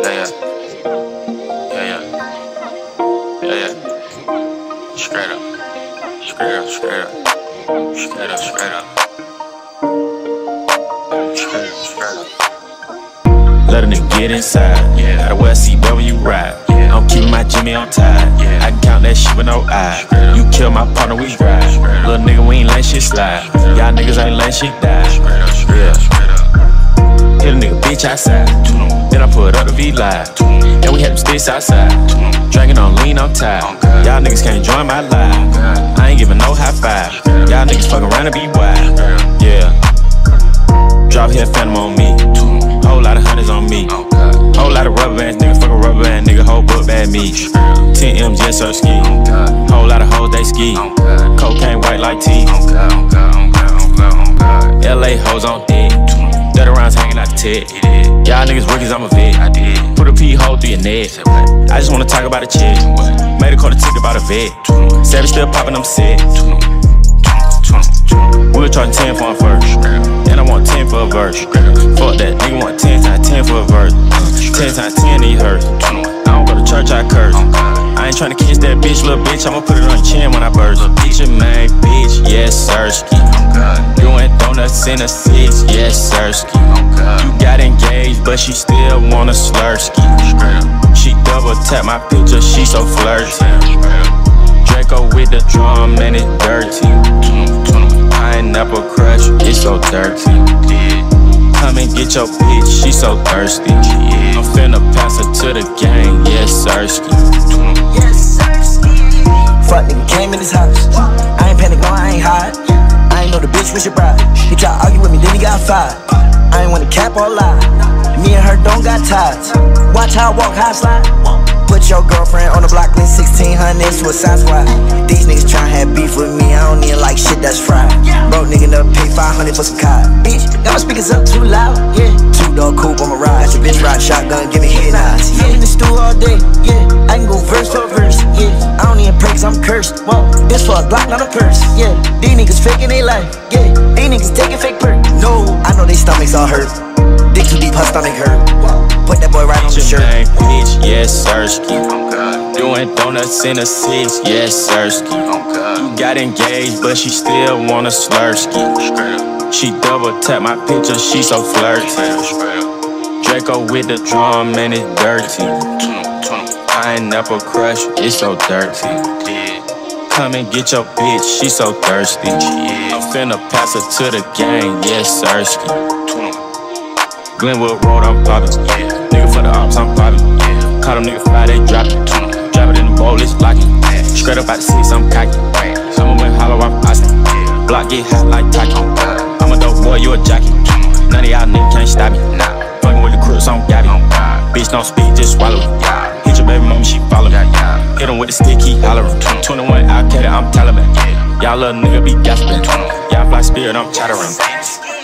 Yeah, yeah. Yeah, yeah. Yeah, yeah. Straight up. Straight up, straight up. Straight up, straight up. Straight up, straight up. Let a nigga get inside. Yeah. Got a West you ride. Yeah. I'm keeping my Jimmy on tight. Yeah. I can count that shit with no eye. You kill my partner, we ride. Straight. Little nigga, we ain't let shit slide. Y'all niggas ain't let shit die. Straight up, straight up, straight up. Hit a nigga bitch outside. Then I put up the V live. And we had them sticks outside. Drinking on lean, on tide. Okay. Y'all niggas can't join my. Okay. I ain't giving no high five. Y'all niggas fuck around and be wild. Yeah. Drop here, phantom on me. Whole lot of hunters on me. Whole lot of rubber bands, nigga fuck a rubber band, nigga whole book bad me. 10 M's, yes, sir, ski. Whole lot of hoes, they ski. Cocaine white like tea. LA hoes on dick. Y'all niggas rookies, I'm a vet. I did. Put a pee hole through your neck. I just wanna talk about a chick. Made a quarter ticket about a vet. Savage still popping, I'm sick. We were charging 10 for a verse. And I want 10 for a verse. Fuck that, nigga want 10 times 10 for a verse. 10 times 10 he hurts. To church, I curse. I ain't tryna kiss that bitch, little bitch. I'ma put it on your chin when I burst. Bitch, main bitch, yes, sir. Ski. Doing donuts in a six, yes, sir. Ski. You got engaged, but she still wanna slur. Ski. She double tap my picture, she so flirty. Draco with the drum and it's dirty. Pineapple crush, it's so dirty. Come and get your bitch, she so thirsty. I'm finna pass her to the gang, yes, sirski. Yes, sirski. Fuck nigga came in his house. I ain't panic, no, I ain't hide. I ain't know the bitch was your bride. He tried to argue with me, then he got fired. I ain't wanna cap or lie. Me and her don't got ties. Watch how I walk, how I slide. Put your girlfriend on the block list, 1600 suicide squad. These niggas tryna have beef with me, I don't need like shit that's fried. Bro, nigga, never pay 500 for some cod. Bitch, got my speakers up too loud, yeah. Two door coupe on my ride. Your bitch ride shotgun, give me head nods. Yeah, in the stool all day, yeah. I can go verse for verse, yeah. I don't even pray cause I'm cursed. Whoa, this for a block, not a purse, yeah. These niggas faking they life, yeah. These niggas taking fake perk. No, I know they stomachs all hurt. Dick too deep, her stomach hurt. Put that boy right on the Your shirt. main bitch, yes, sirski. Oh, Doing donuts in a six, yes, sirski. Got engaged, but she still wanna slurski. She double tap my picture, she so flirty. Draco with the drum and it's dirty. Pineapple crush, it's so dirty. Come and get your bitch, she so thirsty. I'm finna pass her to the gang, yes, sirski. Glenwood Road, I'm poppin'. Nigga for the ops, I'm poppin'. Caught them nigga they drop it. Drop it in the bowl, it's locking. Straight up out the six, I'm cocky. I'ma hollow, I'm possing. Block get hot like Taki. I'm a dope boy, you a jockey. None of y'all niggas can't stop me. Fucking with the crooks, I'm Gabby. Bitch, don't speak, just swallow it. Hit your baby mama, she follow me. Hit him with the stick, he hollering. 21 Al Qaeda, I'm Taliban. Y'all little nigga be gasping. Y'all fly spirit, I'm chattering.